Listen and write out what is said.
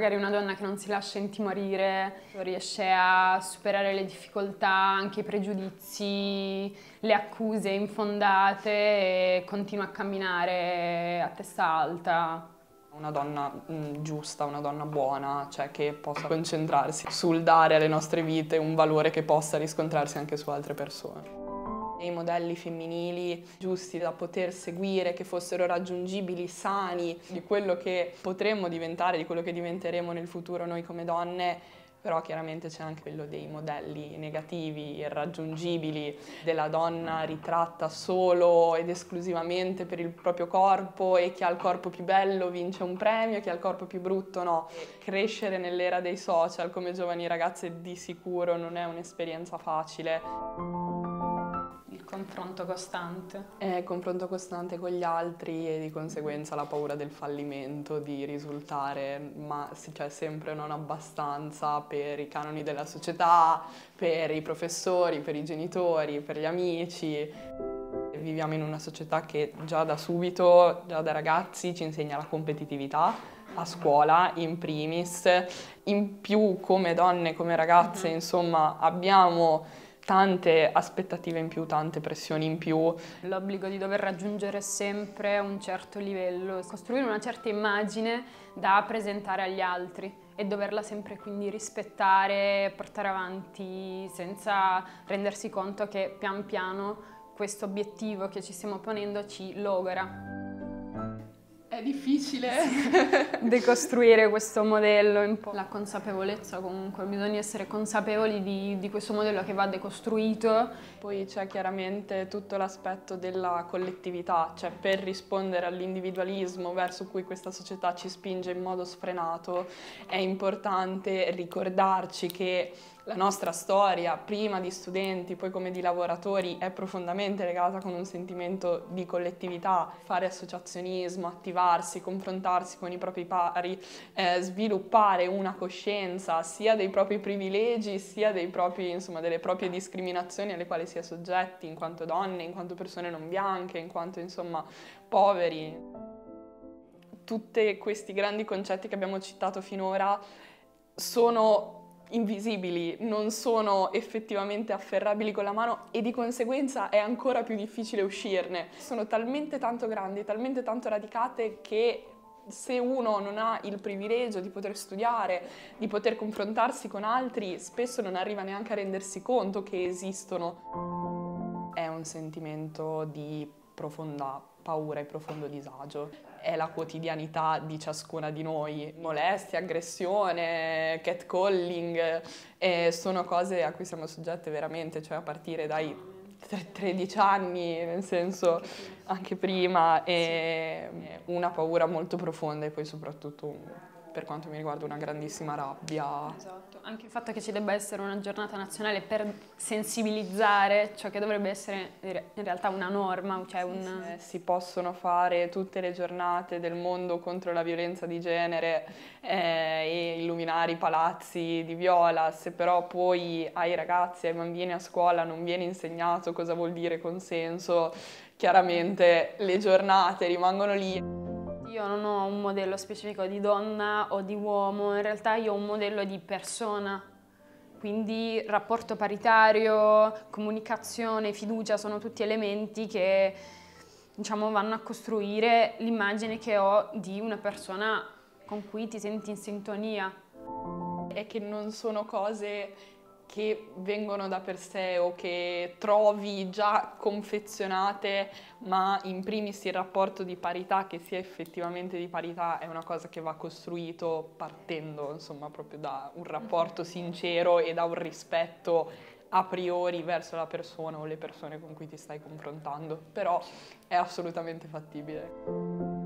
magari una donna che non si lascia intimorire, riesce a superare le difficoltà, anche i pregiudizi, le accuse infondate e continua a camminare a testa alta. Una donna mh, giusta, una donna buona, cioè che possa concentrarsi sul dare alle nostre vite un valore che possa riscontrarsi anche su altre persone dei modelli femminili giusti da poter seguire, che fossero raggiungibili, sani, di quello che potremmo diventare, di quello che diventeremo nel futuro noi come donne, però chiaramente c'è anche quello dei modelli negativi, irraggiungibili, della donna ritratta solo ed esclusivamente per il proprio corpo e chi ha il corpo più bello vince un premio, chi ha il corpo più brutto no. Crescere nell'era dei social come giovani ragazze di sicuro non è un'esperienza facile confronto costante. È confronto costante con gli altri e di conseguenza la paura del fallimento, di risultare, ma cioè, sempre non abbastanza per i canoni della società, per i professori, per i genitori, per gli amici. Viviamo in una società che già da subito, già da ragazzi, ci insegna la competitività a scuola in primis, in più come donne, come ragazze, mm-hmm. insomma abbiamo tante aspettative in più, tante pressioni in più. L'obbligo di dover raggiungere sempre un certo livello, costruire una certa immagine da presentare agli altri e doverla sempre quindi rispettare, portare avanti senza rendersi conto che pian piano questo obiettivo che ci stiamo ponendo ci logora è difficile decostruire questo modello, un po'. la consapevolezza comunque, bisogna essere consapevoli di, di, questo modello che va decostruito. Poi c'è chiaramente tutto l'aspetto della collettività, cioè per rispondere all'individualismo verso cui questa società ci spinge in modo sfrenato è importante ricordarci che la nostra storia, prima di studenti, poi come di lavoratori, è profondamente legata con un sentimento di collettività, fare associazionismo, attivarsi, confrontarsi con i propri pari, eh, sviluppare una coscienza sia dei propri privilegi, sia propri, insomma, delle proprie discriminazioni alle quali si è soggetti in quanto donne, in quanto persone non bianche, in quanto insomma poveri. Tutti questi grandi concetti che abbiamo citato finora sono invisibili, non sono effettivamente afferrabili con la mano e di conseguenza è ancora più difficile uscirne. Sono talmente tanto grandi, talmente tanto radicate che se uno non ha il privilegio di poter studiare, di poter confrontarsi con altri, spesso non arriva neanche a rendersi conto che esistono. È un sentimento di profonda paura e profondo disagio. È la quotidianità di ciascuna di noi. Molestia, aggressione, catcalling, eh, sono cose a cui siamo soggette veramente, cioè a partire dai 13 anni, nel senso anche prima, e una paura molto profonda e poi soprattutto per quanto mi riguarda una grandissima rabbia. Esatto, anche il fatto che ci debba essere una giornata nazionale per sensibilizzare ciò che dovrebbe essere in realtà una norma. Cioè un... sì, si possono fare tutte le giornate del mondo contro la violenza di genere eh, e illuminare i palazzi di viola, se però poi ai ragazzi, ai bambini a scuola non viene insegnato cosa vuol dire consenso, chiaramente le giornate rimangono lì. Io non ho un modello specifico di donna o di uomo, in realtà io ho un modello di persona. Quindi rapporto paritario, comunicazione, fiducia sono tutti elementi che diciamo, vanno a costruire l'immagine che ho di una persona con cui ti senti in sintonia. E che non sono cose che vengono da per sé o che trovi già confezionate, ma in primis il rapporto di parità, che sia effettivamente di parità, è una cosa che va costruito partendo insomma proprio da un rapporto sincero e da un rispetto a priori verso la persona o le persone con cui ti stai confrontando, però è assolutamente fattibile.